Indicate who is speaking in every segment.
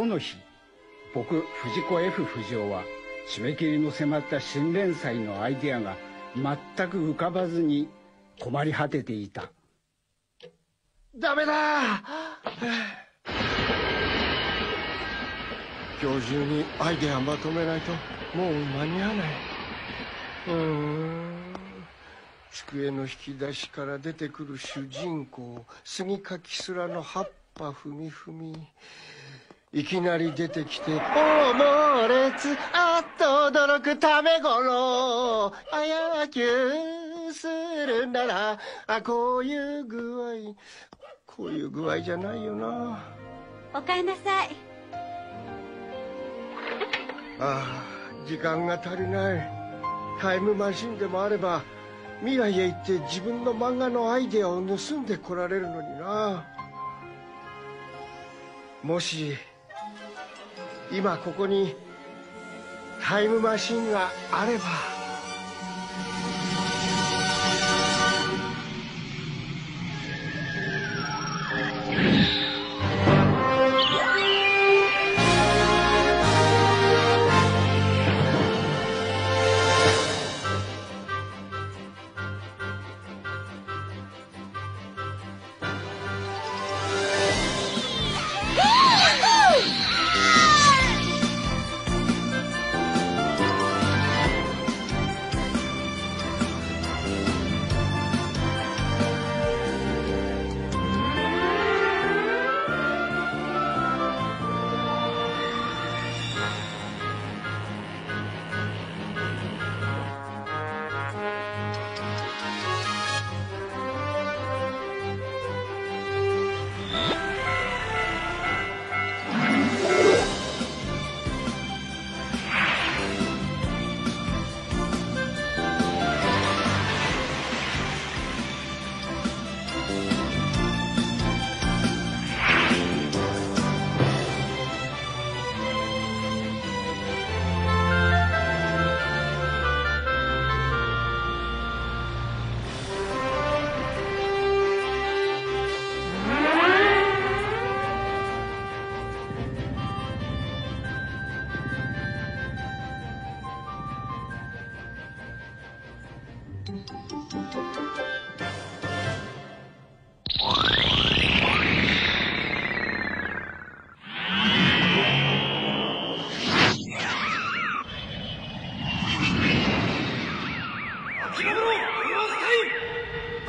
Speaker 1: その日僕藤子 F 不二雄は締め切りの迫った新連載のアイデアが全く浮かばずに困り果てていた。
Speaker 2: ダメだ今日中にアイデアまとめないともう間に合わない。うーん。机の引き出しから出てくる主人公杉垣すらの葉っぱふみふみいきなり出てきて「お猛烈あっと驚くためごろあやきゅうするならあこういう具合こういう具合じゃないよな
Speaker 3: おかえりなさい。
Speaker 2: ああ時間が足りない。タイムマシンでもあれば未来へ行って自分の漫画のアイデアを盗んでこられるのにな。もし今ここにタイムマシンがあれば。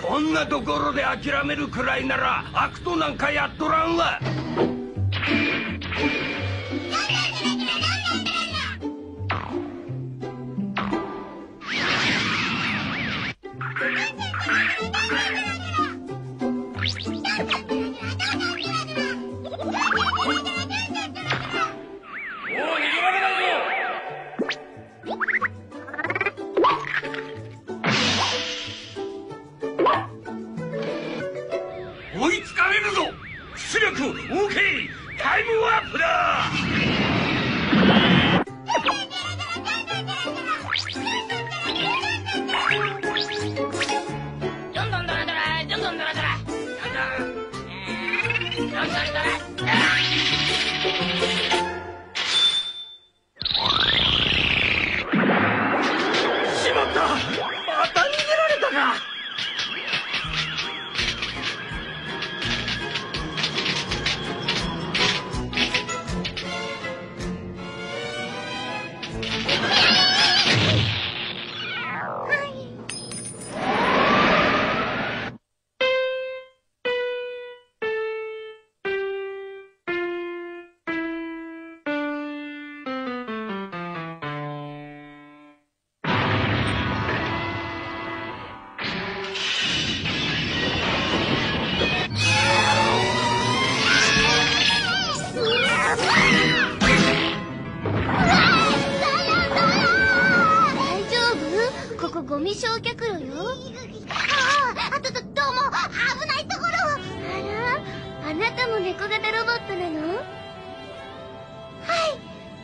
Speaker 4: こんなところで諦めるくらいなら悪党なんかやっとらんわ
Speaker 5: 什么。猫型ロボットなの？はい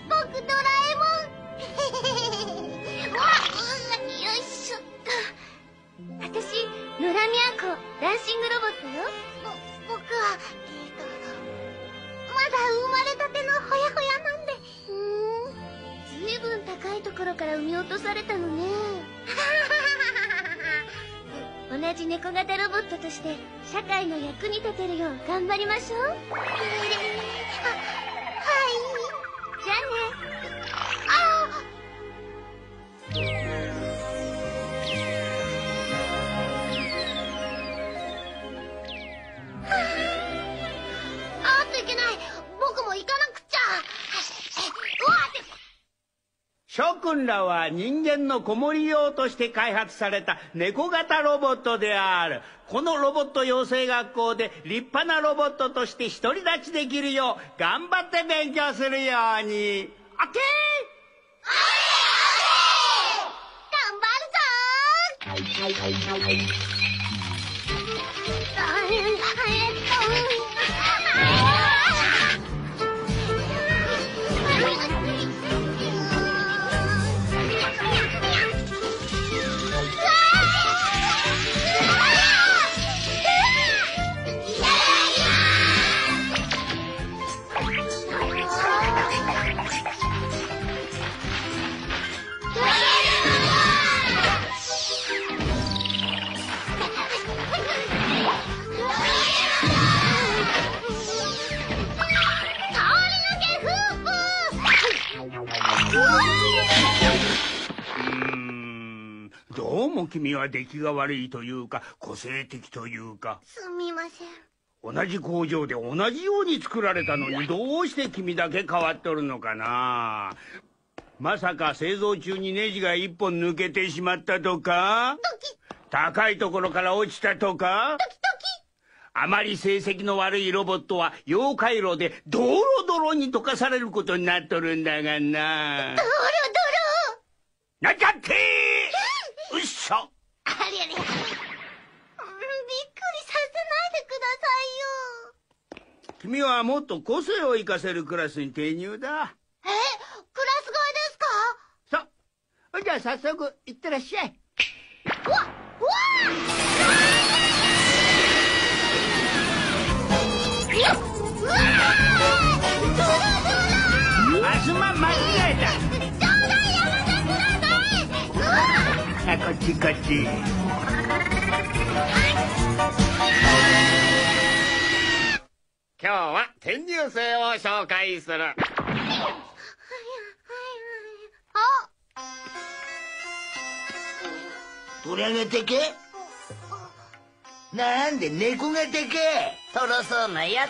Speaker 5: 僕ドラえもん。よいしょっと。私野良みンコダンシングロボットよ。ぼ僕はえーとまだ生まれたてのほやほやなんで。
Speaker 6: ふん。ずいぶん高いところ
Speaker 5: から産み落とされたのね。じ猫型ロボットとして社会の役に立てるよう頑張りましょう。
Speaker 7: 君らは人間の子守用として開発された猫型ロボットである。このロボット養成学校で立派なロボットとして独り立ちできるよう頑張って勉強するように。オッケー！
Speaker 5: 頑張るぞあ
Speaker 7: も君は出来が悪いというか個性的というか。
Speaker 5: すみません。
Speaker 7: 同じ工場で同じように作られたのにどうして君だけ変わっとるのかな。まさか製造中にネジが一本抜けてしまったとか？高いところから落ちたとか？あまり成績の悪いロボットは溶解炉でドロドロに溶かされることになっとるんだがな。
Speaker 5: ドロ
Speaker 7: なんちゃってうっしょ
Speaker 5: ドロありゃりゃうんびっくりさせないでくださいよ
Speaker 7: 君はもっと個性を生かせるクラスに転入だ。
Speaker 5: えクラス替えですか？
Speaker 7: そう。じゃあ早速行ってらっしゃい。う
Speaker 5: わうわうわうわドロドロ
Speaker 7: あすまん間違えた
Speaker 5: 冗談やめてくださいうわ
Speaker 7: あこっちこっち
Speaker 6: 今日は転入生を紹介する。
Speaker 5: あ
Speaker 8: がでけ。なんで猫がでけ。とろそうなやつ。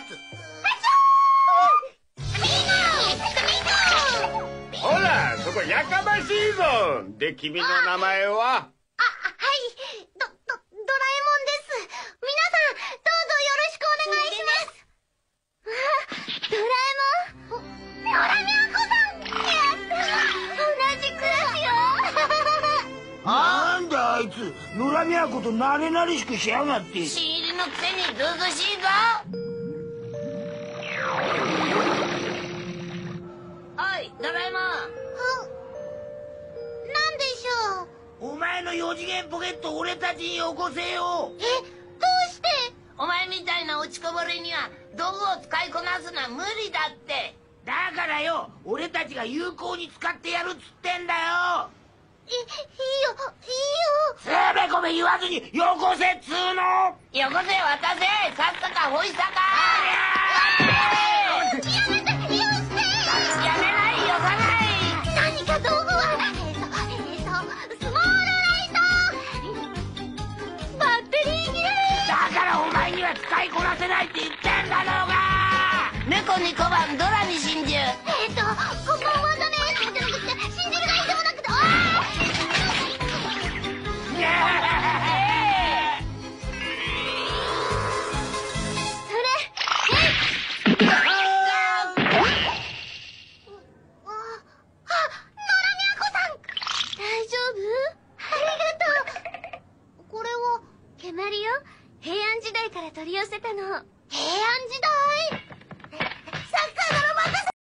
Speaker 6: ほらそこやかましいぞ。で君の名前は？
Speaker 8: つ野良都となれなれしくしやがって。
Speaker 9: 新入りのくせにずうずしいぞおいドラえもん。
Speaker 5: なんでしょう。
Speaker 8: お前の四次元ポケット俺たちによこせよ。
Speaker 5: え、どうして？
Speaker 9: お前みたいな落ちこぼれには道具を使いこなすのは無理だって。
Speaker 8: だからよ俺たちが有効に使ってやるっつってんだよ、
Speaker 5: いいよ。
Speaker 8: つ言わずによこせっつうの。
Speaker 9: よこせ渡せ。さっさかほいさか
Speaker 5: やめて、よして
Speaker 9: やめないよさない
Speaker 5: 何か道具は、えっと、えっと、スモールライトバッテリー切れ。
Speaker 8: だからお前には使いこなせないって言ってんだろうが。
Speaker 9: 猫に小判ドラに真珠。
Speaker 5: えっと、